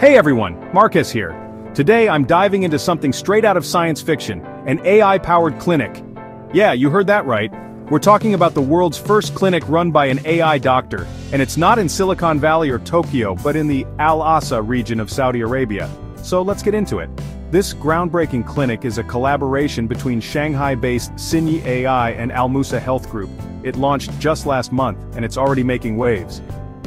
Hey everyone, Marcus here. Today I'm diving into something straight out of science fiction, an AI-powered clinic. Yeah, you heard that right. We're talking about the world's first clinic run by an AI doctor, and it's not in Silicon Valley or Tokyo but in the Al Ahsa region of Saudi Arabia. So let's get into it. This groundbreaking clinic is a collaboration between Shanghai-based Synyi AI and Almoosa Health Group. It launched just last month, and it's already making waves.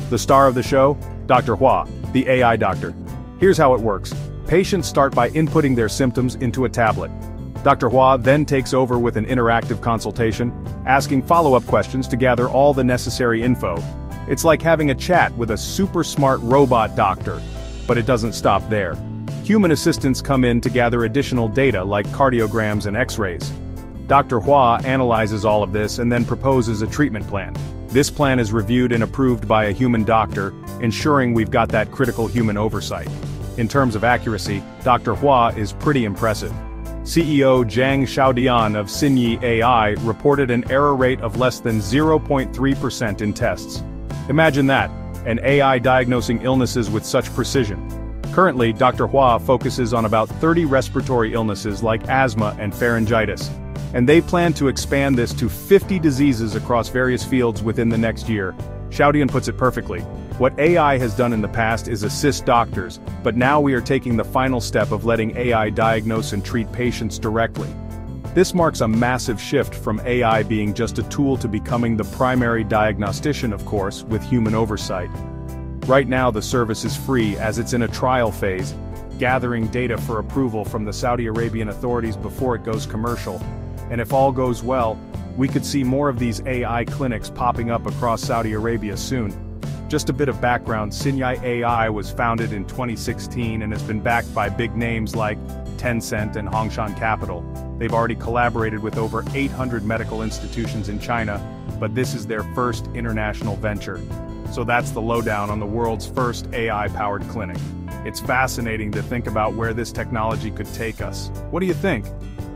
The star of the show? Dr. Hua, the AI doctor. Here's how it works. Patients start by inputting their symptoms into a tablet. Dr. Hua then takes over with an interactive consultation, asking follow-up questions to gather all the necessary info. It's like having a chat with a super smart robot doctor. But it doesn't stop there. Human assistants come in to gather additional data like cardiograms and x-rays. Dr. Hua analyzes all of this and then proposes a treatment plan. This plan is reviewed and approved by a human doctor, ensuring we've got that critical human oversight. In terms of accuracy, Dr. Hua is pretty impressive. CEO Zhang Shaodian of Synyi AI reported an error rate of less than 0.3% in tests. Imagine that, an AI diagnosing illnesses with such precision. Currently, Dr. Hua focuses on about 30 respiratory illnesses like asthma and pharyngitis, and they plan to expand this to 50 diseases across various fields within the next year. Shaodian puts it perfectly. What AI has done in the past is assist doctors, but now we are taking the final step of letting AI diagnose and treat patients directly. This marks a massive shift from AI being just a tool to becoming the primary diagnostician of course, with human oversight. Right now the service is free as it's in a trial phase, gathering data for approval from the Saudi Arabian authorities before it goes commercial. And if all goes well, we could see more of these AI clinics popping up across Saudi Arabia soon. Just a bit of background, Synyi AI was founded in 2016 and has been backed by big names like Tencent and Hongshan Capital. They've already collaborated with over 800 medical institutions in China, but this is their first international venture. So that's the lowdown on the world's first AI-powered clinic. It's fascinating to think about where this technology could take us. What do you think?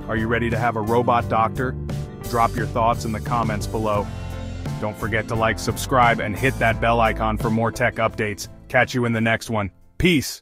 Are you ready to have a robot doctor? Drop your thoughts in the comments below. Don't forget to like, subscribe, and hit that bell icon for more tech updates. Catch you in the next one. Peace!